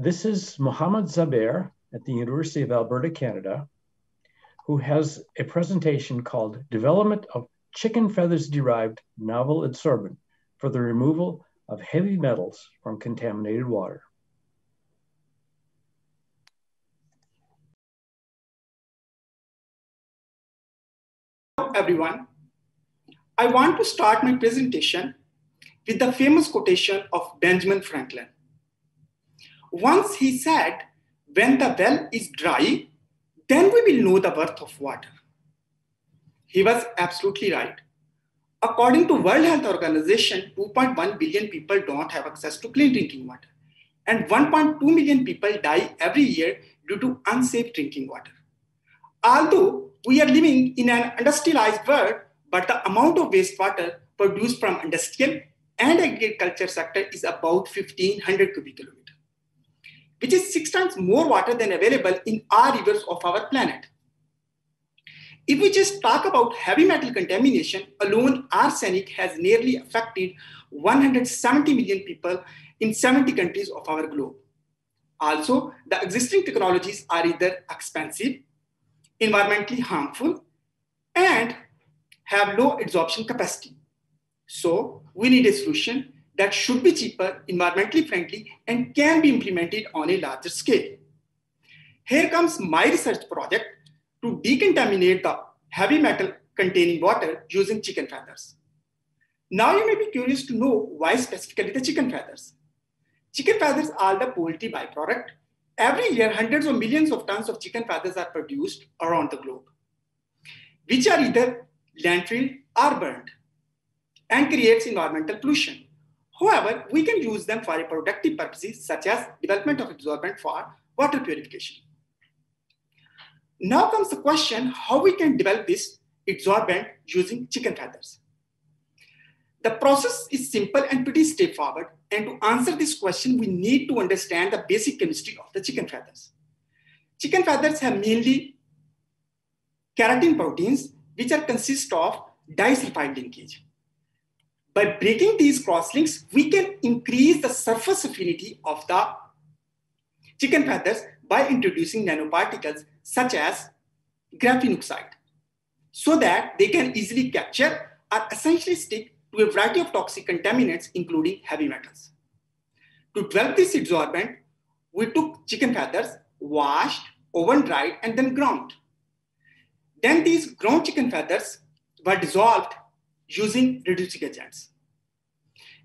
This is Muhammad Zubair at the University of Alberta, Canada, who has a presentation called Development of Chicken Feathers Derived Novel Adsorbent for the Removal of Heavy Metals from Contaminated Water. Everyone. I want to start my presentation with the famous quotation of Benjamin Franklin. Once he said, when the well is dry, then we will know the worth of water. He was absolutely right. According to World Health Organization, 2.1 billion people don't have access to clean drinking water. And 1.2 million people die every year due to unsafe drinking water. Although we are living in an industrialized world, but the amount of wastewater produced from industrial and agriculture sector is about 1500 cubic kilometers which is six times more water than available in our rivers of our planet. If we just talk about heavy metal contamination, alone arsenic has nearly affected 170 million people in 70 countries of our globe. Also, the existing technologies are either expensive, environmentally harmful, and have low absorption capacity. So we need a solution that should be cheaper, environmentally friendly, and can be implemented on a larger scale. Here comes my research project to decontaminate the heavy metal containing water using chicken feathers. Now you may be curious to know why specifically the chicken feathers. Chicken feathers are the poultry byproduct. Every year, hundreds of millions of tons of chicken feathers are produced around the globe, which are either landfilled or burned and creates environmental pollution. However, we can use them for a productive purposes such as development of absorbent for water purification. Now comes the question how we can develop this adsorbent using chicken feathers. The process is simple and pretty straightforward. And to answer this question, we need to understand the basic chemistry of the chicken feathers. Chicken feathers have mainly keratin proteins, which are consist of disulfide linkage. By breaking these crosslinks, we can increase the surface affinity of the chicken feathers by introducing nanoparticles such as graphene oxide so that they can easily capture or essentially stick to a variety of toxic contaminants, including heavy metals. To develop this adsorbent, we took chicken feathers, washed, oven dried, and then ground. Then these ground chicken feathers were dissolved using reducing agents.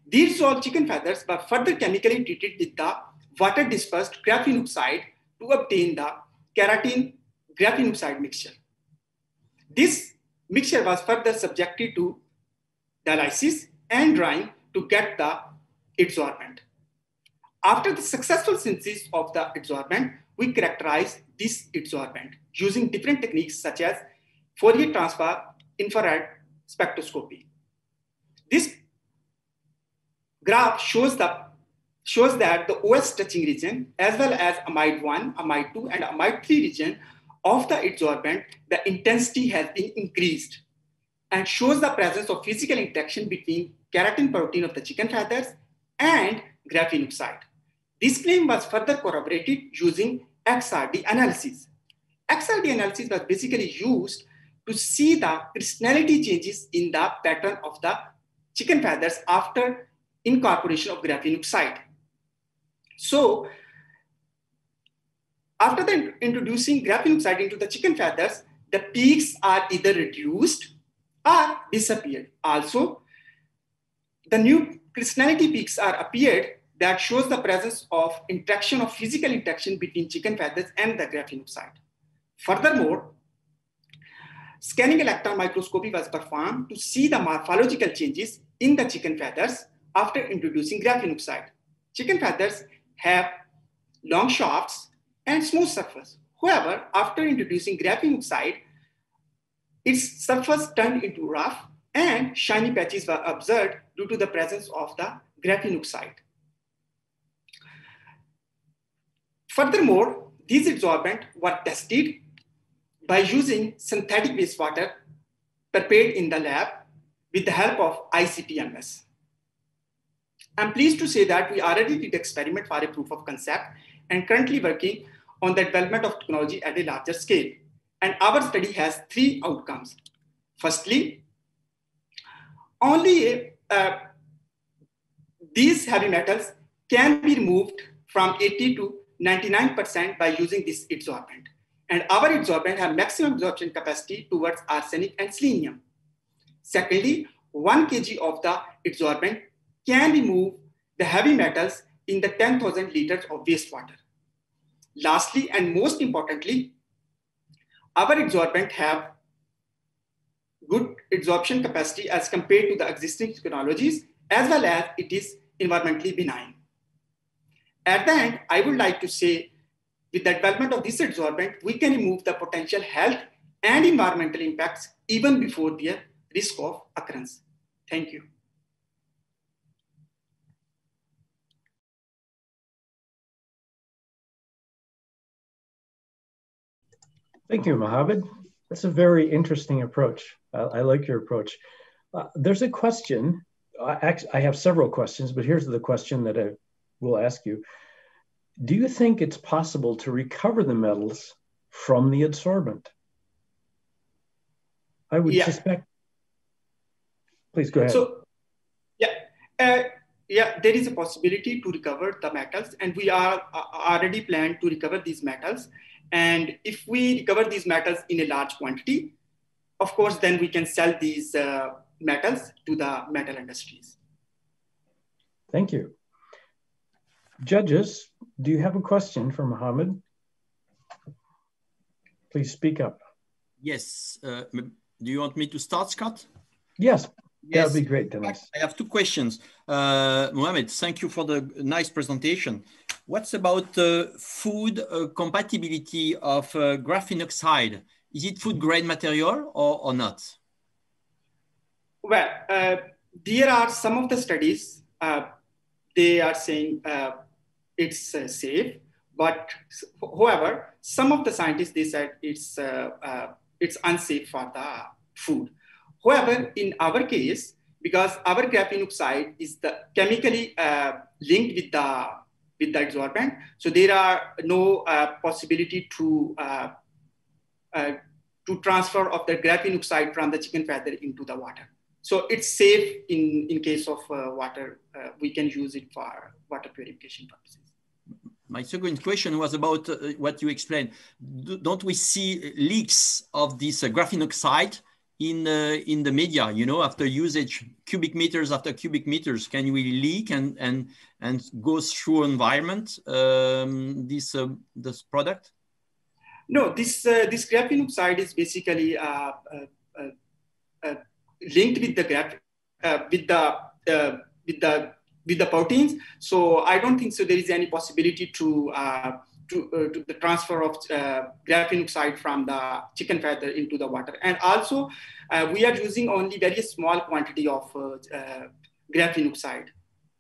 These dissolved chicken feathers were further chemically treated with the water dispersed graphene oxide to obtain the keratin graphene oxide mixture. This mixture was further subjected to dialysis and drying to get the adsorbent. After the successful synthesis of the adsorbent, we characterize this adsorbent using different techniques such as Fourier transform, infrared spectroscopy. This graph shows the shows that the OS touching region as well as amide 1, amide 2, and amide 3 region of the adsorbent, the intensity has been increased and shows the presence of physical interaction between keratin protein of the chicken feathers and graphene oxide. This claim was further corroborated using XRD analysis. XRD analysis was basically used to see the crystallinity changes in the pattern of the chicken feathers after incorporation of graphene oxide. So after the introducing graphene oxide into the chicken feathers, the peaks are either reduced or disappeared. Also, the new crystallinity peaks are appeared that shows the presence of interaction of physical interaction between chicken feathers and the graphene oxide. Furthermore, Scanning electron microscopy was performed to see the morphological changes in the chicken feathers after introducing graphene oxide. Chicken feathers have long shafts and smooth surface. However, after introducing graphene oxide, its surface turned into rough and shiny patches were observed due to the presence of the graphene oxide. Furthermore, these adsorbents were tested by using synthetic wastewater prepared in the lab with the help of ICP-MS. I'm pleased to say that we already did experiment for a proof of concept and currently working on the development of technology at a larger scale. And our study has three outcomes. Firstly, only uh, these heavy metals can be removed from 80 to 99% by using this adsorbent. And our adsorbent have maximum absorption capacity towards arsenic and selenium. Secondly, one kg of the adsorbent can remove the heavy metals in the 10,000 liters of wastewater. Lastly, and most importantly, our adsorbent have good adsorption capacity as compared to the existing technologies, as well as it is environmentally benign. At the end, I would like to say, with the development of this adsorbent, we can remove the potential health and environmental impacts even before their risk of occurrence. Thank you. Thank you, Muhammad. That's a very interesting approach. I like your approach. Uh, there's a question. I, I have several questions, but here's the question that I will ask you. Do you think it's possible to recover the metals from the adsorbent? I would yeah. suspect. Please go ahead. So, yeah, uh, yeah, there is a possibility to recover the metals, and we are uh, already planned to recover these metals. And if we recover these metals in a large quantity, of course, then we can sell these uh, metals to the metal industries. Thank you. Judges, do you have a question for Muhammad? Please speak up. Yes. Uh, do you want me to start, Scott? Yes, yes. that would be great, Dennis. I have two questions. Uh, Muhammad, thank you for the nice presentation. What's about uh, food uh, compatibility of uh, graphene oxide? Is it food grade material or, or not? Well, uh, there are some of the studies, uh, they are saying uh, it's safe, but however, some of the scientists, they said it's, it's unsafe for the food. However, in our case, because our graphene oxide is the chemically linked with the with the adsorbent. So there are no uh, possibility to uh, uh, to transfer of the graphene oxide from the chicken feather into the water. So it's safe in, in case of uh, water. Uh, we can use it for water purification purposes. My second question was about uh, what you explained. don't we see leaks of this graphene oxide in uh, in the media you know after usage cubic meters after cubic meters can we leak and and and goes through environment um, this uh, this product no this uh, this graphene oxide is basically uh, uh, uh, linked with the graph with the with the with the proteins so i don't think so there is any possibility to to, uh, to, the transfer of uh, graphene oxide from the chicken feather into the water. And also, uh, we are using only very small quantity of uh, uh, graphene oxide.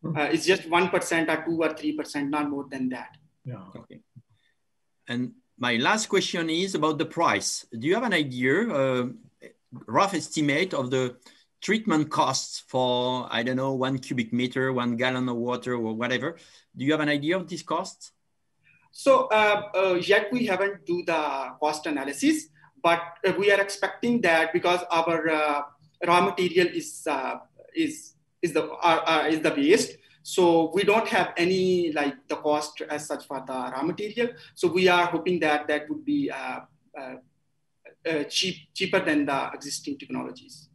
Hmm. Uh, it's just 1% or 2 or 3%, not more than that. Yeah. Okay. And my last question is about the price. Do you have an idea, rough estimate of the treatment costs for, I don't know, one cubic meter, one gallon of water or whatever? Do you have an idea of these costs? So uh, uh, yet we haven't do the cost analysis, but uh, we are expecting that because our uh, raw material is uh, is is the uh, is the waste. So we don't have any like the cost as such for the raw material. So we are hoping that that would be cheap cheaper than the existing technologies.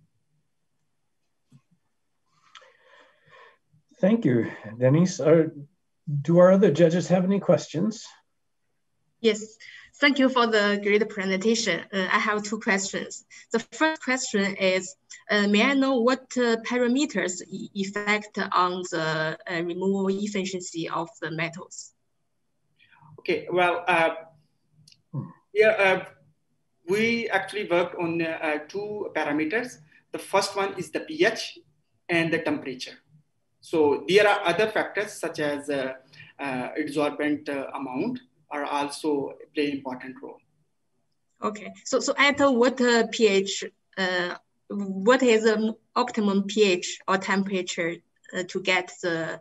Thank you, Dennis do our other judges have any questions? Yes, thank you for the great presentation. Uh, I have two questions. The first question is, uh, may I know what uh, parameters effect on the uh, removal efficiency of the metals? Okay, well, uh, yeah, uh, we actually work on two parameters. The first one is the pH and the temperature. So there are other factors such as uh, uh, adsorbent uh, amount are also play important role. Okay, so so at what pH, what is the optimum pH or temperature to get the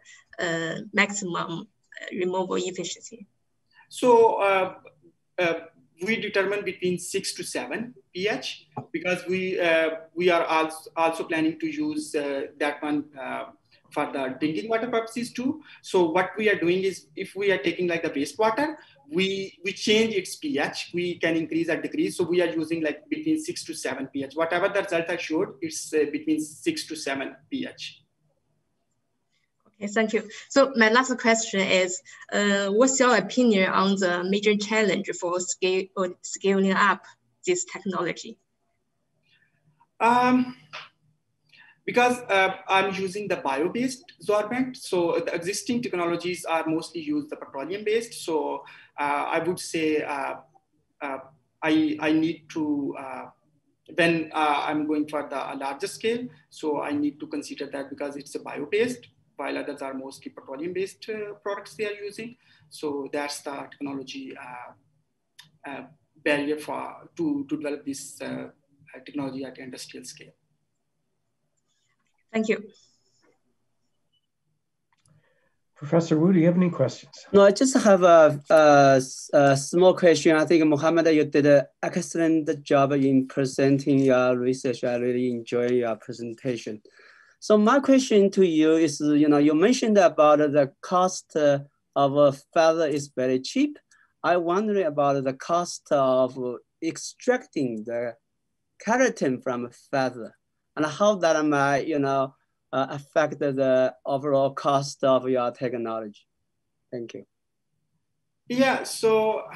maximum removal efficiency? So uh, uh, we determine between six to seven pH because we uh, we are also, also planning to use uh, that one uh, for the drinking water purposes too. So what we are doing is if we are taking like the wastewater, we we change its pH. We can increase or decrease. So we are using like between six to seven pH. Whatever the result I showed, it's uh, between six to seven pH. Okay, thank you. So my last question is, uh, what's your opinion on the major challenge for scale scaling up this technology? Um, because uh, I'm using the bio-based sorbent, so the existing technologies are mostly used the petroleum-based. So uh, I would say uh, uh I, I need to uh, when uh, I'm going for the larger scale, so I need to consider that because it's a bio-based while others are mostly petroleum-based products they are using. So that's the technology barrier for to, to develop this technology at industrial scale. Thank you. Professor Wu, do you have any questions? No, I just have a, a, a small question. I think, Muhammad, you did an excellent job in presenting your research. I really enjoy your presentation. So my question to you is, you know, you mentioned about the cost of a feather is very cheap. I wonder about the cost of extracting the keratin from a feather and how that might, you know, uh, affect the overall cost of your technology. Thank you. Yeah, so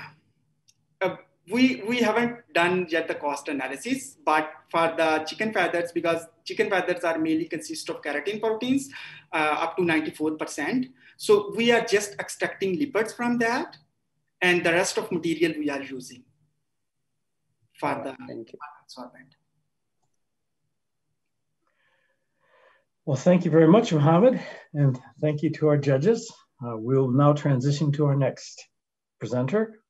uh, we we haven't done yet the cost analysis, but for the chicken feathers, because chicken feathers are mainly consist of keratin proteins, uh, up to 94%. So we are just extracting lipids from that, and the rest of material we are using for the Thank you. Well, thank you very much, Muhammad, and thank you to our judges. Uh, we'll now transition to our next presenter,